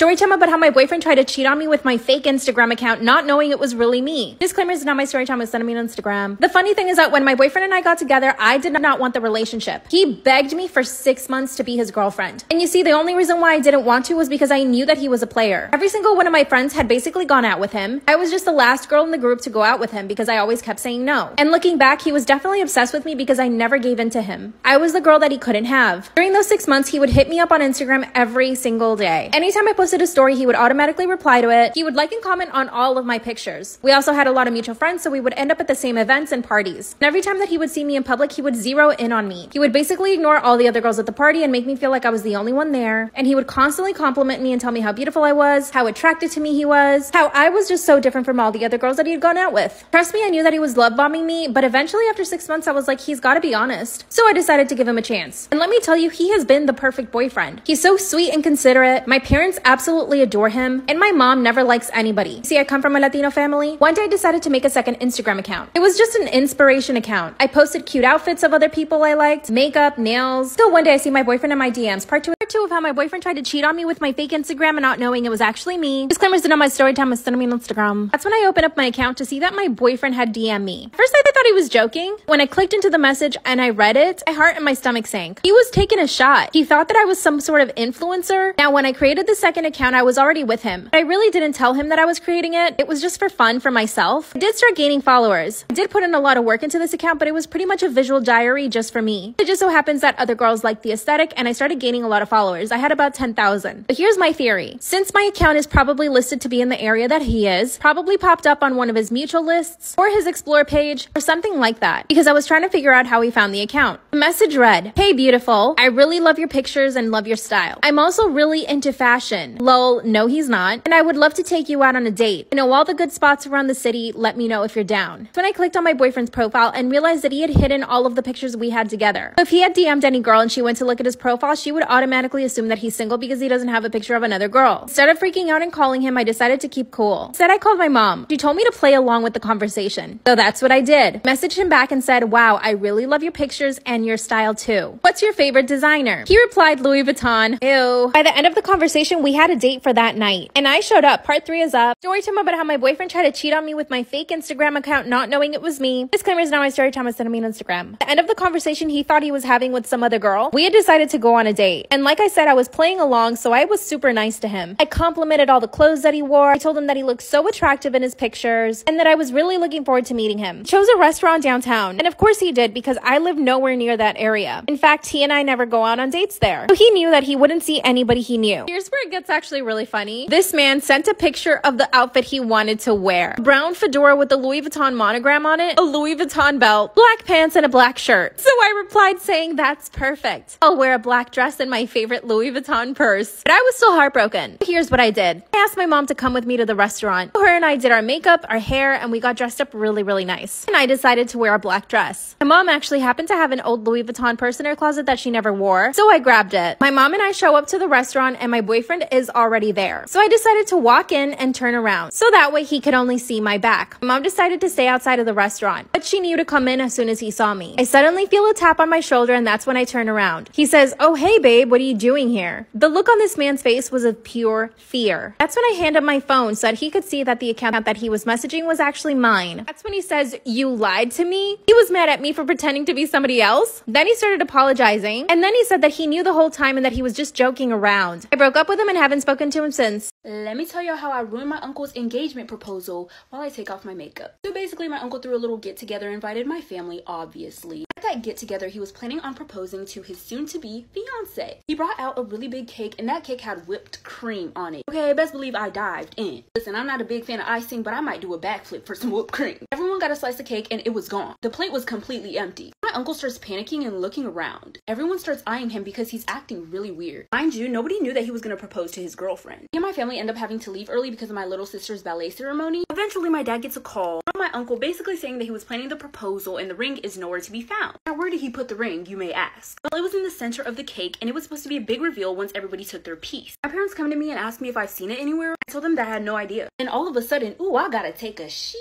Story time about how my boyfriend tried to cheat on me with my fake Instagram account, not knowing it was really me. Disclaimer is not my story time, it's sending me on Instagram. The funny thing is that when my boyfriend and I got together, I did not want the relationship. He begged me for six months to be his girlfriend. And you see, the only reason why I didn't want to was because I knew that he was a player. Every single one of my friends had basically gone out with him. I was just the last girl in the group to go out with him because I always kept saying no. And looking back, he was definitely obsessed with me because I never gave in to him. I was the girl that he couldn't have. During those six months, he would hit me up on Instagram every single day. Anytime I posted a story, he would automatically reply to it. He would like and comment on all of my pictures. We also had a lot of mutual friends, so we would end up at the same events and parties. And every time that he would see me in public, he would zero in on me. He would basically ignore all the other girls at the party and make me feel like I was the only one there. And he would constantly compliment me and tell me how beautiful I was, how attracted to me he was, how I was just so different from all the other girls that he had gone out with. Trust me, I knew that he was love bombing me, but eventually after six months, I was like, he's gotta be honest. So I decided to give him a chance. And let me tell you, he has been the perfect boyfriend. He's so sweet and considerate. My parents absolutely adore him, and my mom never likes anybody. See, I come from a Latino family. One day I decided to make a second Instagram account. It was just an inspiration account. I posted cute outfits of other people I liked, makeup, nails. Still one day I see my boyfriend in my DMs. Part two, two of how my boyfriend tried to cheat on me with my fake Instagram and not knowing it was actually me. Disclaimers not my story time was sending me on Instagram. That's when I opened up my account to see that my boyfriend had DM me. First I thought he was joking. When I clicked into the message and I read it, my heart and my stomach sank. He was taking a shot. He thought that I was some sort of influencer. Now when I created the second account, I was already with him. But I really didn't tell him that I was creating it. It was just for fun for myself. I did start gaining followers. I did put in a lot of work into this account, but it was pretty much a visual diary just for me. It just so happens that other girls liked the aesthetic and I started gaining a lot of followers. I had about 10,000. But here's my theory. Since my account is probably listed to be in the area that he is, probably popped up on one of his mutual lists or his explore page or something like that because I was trying to figure out how he found the account. The message read, Hey beautiful, I really love your pictures and love your style. I'm also really into fashion. Lol, no he's not. And I would love to take you out on a date. I know all the good spots around the city. Let me know if you're down. So when I clicked on my boyfriend's profile and realized that he had hidden all of the pictures we had together. So if he had DM'd any girl and she went to look at his profile, she would automatically assume that he's single because he doesn't have a picture of another girl. Instead of freaking out and calling him, I decided to keep cool. Instead, I called my mom. She told me to play along with the conversation. So that's what I did. Messaged him back and said, wow, I really love your pictures and your style too. What's your favorite designer? He replied, Louis Vuitton. Ew. By the end of the conversation, we had a date for that night. And I showed up. Part three is up. Story time about how my boyfriend tried to cheat on me with my fake Instagram account, not knowing it was me. Disclaimer is now my story time. It's sending me on Instagram. The end of the conversation he thought he was having with some other girl, we had decided to go on a date. And like I said, I was playing along, so I was super nice to him. I complimented all the clothes that he wore. I told him that he looked so attractive in his pictures and that I was really looking forward to meeting him. Chose a restaurant downtown. And of course he did because I live nowhere near that area. In fact, he and I never go out on dates there. So he knew that he wouldn't see anybody he knew. Here's where it gets actually really funny. This man sent a picture of the outfit he wanted to wear. A brown fedora with the Louis Vuitton monogram on it, a Louis Vuitton belt, black pants, and a black shirt. So I replied saying, that's perfect. I'll wear a black dress and my Louis Vuitton purse. But I was still heartbroken. Here's what I did. I asked my mom to come with me to the restaurant. Her and I did our makeup, our hair, and we got dressed up really, really nice. And I decided to wear a black dress. My mom actually happened to have an old Louis Vuitton purse in her closet that she never wore. So I grabbed it. My mom and I show up to the restaurant and my boyfriend is already there. So I decided to walk in and turn around. So that way he could only see my back. My mom decided to stay outside of the restaurant, but she knew to come in as soon as he saw me. I suddenly feel a tap on my shoulder and that's when I turn around. He says, Oh, hey babe, what are you doing here? The look on this man's face was of pure fear. That's when I hand my phone so that he could see that the account that he was messaging was actually mine. That's when he says, You lied to me? He was mad at me for pretending to be somebody else. Then he started apologizing. And then he said that he knew the whole time and that he was just joking around. I broke up with him and haven't spoken to him since. Let me tell you how I ruined my uncle's engagement proposal while I take off my makeup. So basically, my uncle threw a little get together, invited my family, obviously. At that get together, he was planning on proposing to his soon to be fiance. He brought out a really big cake, and that cake had whipped cream on it. Okay, best believe I dived in. Listen, I'm not a big fan of icing, but I might do a backflip for some whipped cream. Everyone got a slice of cake, and it was gone. The plate was completely empty. My uncle starts panicking and looking around. Everyone starts eyeing him because he's acting really weird. Mind you, nobody knew that he was gonna propose to his girlfriend. And my family end up having to leave early because of my little sister's ballet ceremony. Eventually, my dad gets a call from my uncle basically saying that he was planning the proposal and the ring is nowhere to be found. Now, where did he put the ring, you may ask? Well, it was in the center of the cake and it was supposed to be a big reveal once everybody took their piece. My parents come to me and ask me if I've seen it anywhere. I told them that I had no idea. And all of a sudden, ooh, I gotta take a shit.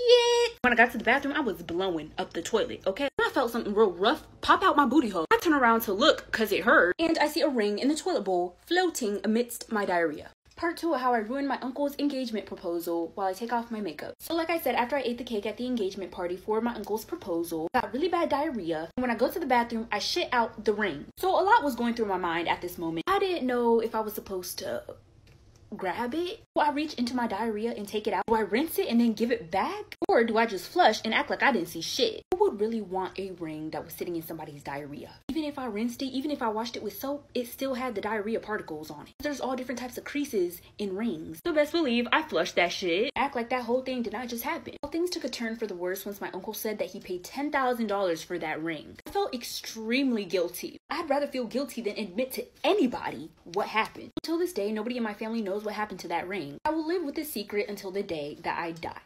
When I got to the bathroom, I was blowing up the toilet, okay? I felt something real rough pop out my booty hole. I turn around to look because it hurt and I see a ring in the toilet bowl floating amidst my diarrhea. Part two of how I ruined my uncle's engagement proposal while I take off my makeup. So like I said, after I ate the cake at the engagement party for my uncle's proposal, I got really bad diarrhea. And when I go to the bathroom, I shit out the ring. So a lot was going through my mind at this moment. I didn't know if I was supposed to grab it? Do I reach into my diarrhea and take it out? Do I rinse it and then give it back? Or do I just flush and act like I didn't see shit? Who would really want a ring that was sitting in somebody's diarrhea? Even if I rinsed it, even if I washed it with soap, it still had the diarrhea particles on it. There's all different types of creases in rings. So best believe I flushed that shit. Act like that whole thing did not just happen. Well, things took a turn for the worse once my uncle said that he paid $10,000 for that ring. I felt extremely guilty. I'd rather feel guilty than admit to anybody what happened. Until this day, nobody in my family knows what happened to that ring. I will live with this secret until the day that I die.